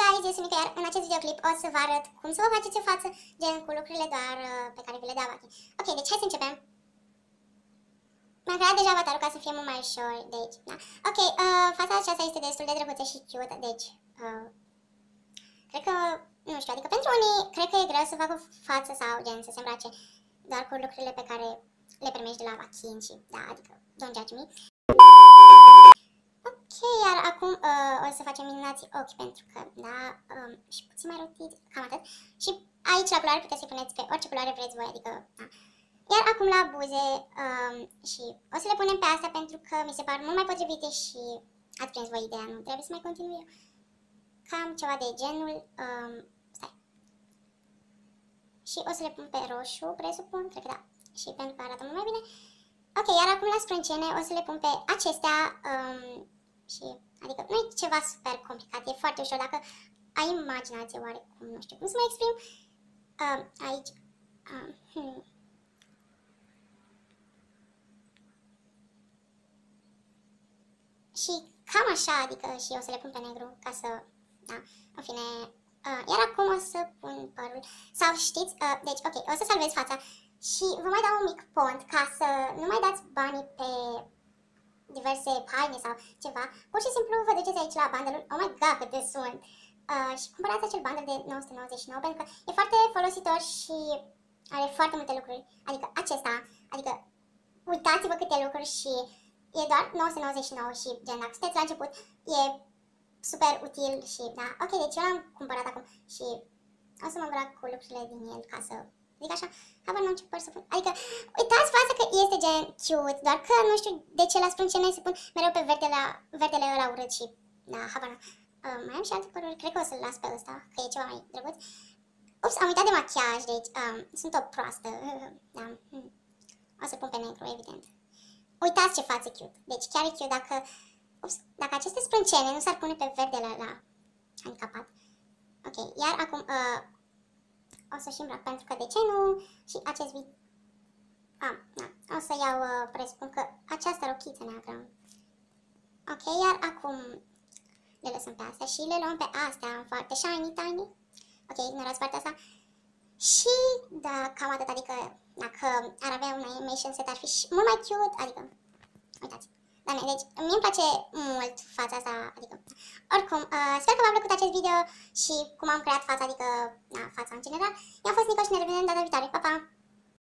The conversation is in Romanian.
guys, eu sunt Mica, iar în acest videoclip o să vă arăt cum să vă faceți o față, gen cu lucrurile doar uh, pe care vi le dau aici. Ok, deci hai să începem. Mi-am creat deja avatarul ca să fie mult mai ușor, deci, da. Ok, uh, fața aceasta este destul de drăguță și cute, deci, uh, cred că, nu știu, adică pentru unii, cred că e greu să facă o față sau gen să se îmbrace doar cu lucrurile pe care le primești de la vachin și, da, adică, don't judge me. Ok, iar acum uh, o să facem minunații ochi pentru că, da, um, și puțin mai rotiți, cam atât. Și aici la culoare puteți să puneți pe orice culoare vreți voi, adică, da. Iar acum la buze um, și o să le punem pe astea pentru că mi se par mult mai potrivite și ați prins voi ideea, nu trebuie să mai continui eu. Cam ceva de genul, um, stai. Și o să le pun pe roșu, presupun, cred că da, și pentru că arată mult mai bine. Ok, iar acum la sprâncene o să le pun pe acestea, um, și, adică nu e ceva super complicat, e foarte ușor, dacă ai imaginație oarecum, nu știu cum să mă exprim, uh, aici, uh, hmm. și cam așa, adică și o să le pun pe negru ca să, da, în fine, uh, iar acum o să pun părul, sau știți, uh, deci, ok, o să salvez fața și vă mai dau un mic pont ca să nu mai dați banii pe diverse haine sau ceva, pur și simplu vă duceți aici la bundle oh my god cât de sunt, uh, și cumpărați acel bundle de 999 pentru că e foarte folositor și are foarte multe lucruri, adică acesta, adică uitați-vă câte lucruri și e doar 999 și gen dacă sunteți la început e super util și da, ok, deci eu l-am cumpărat acum și o să mă îmbrac cu lucrurile din el ca să Zic așa, habar nu ce păr să pun. Adică, uitați fața că este gen cute, doar că nu știu de ce la sprâncene se pun mereu pe verde la, verdele ăla urât și, da, habar nu. Uh, mai am și alte păruri, cred că o să-l las pe ăsta, că e ceva mai drăguț. Ups, am uitat de machiaj, deci um, sunt o proastă. da. Hmm. O să pun pe negru, evident. Uitați ce față cute. Deci chiar e cute dacă, ups, dacă aceste sprâncene nu s-ar pune pe verdele la handicapat. Ok, iar acum, uh, o să-și îmbrac, pentru că de ce nu? Și acest vid... A, da. O să iau, uh, presupun că această rochiță neagră. Ok, iar acum le lăsăm pe astea și le luăm pe astea foarte shiny, tiny. Ok, ignorați partea asta. Și, da, cam atât, adică dacă ar avea un animation set ar fi mult mai cute, adică, uitați. Doamne, deci mie îmi place mult fața asta, adică, oricum, uh, sper că v-a plăcut acest video și cum am creat fața, adică, na, fața în general. Eu am fost Nico și ne revedem data viitoare, pa, pa!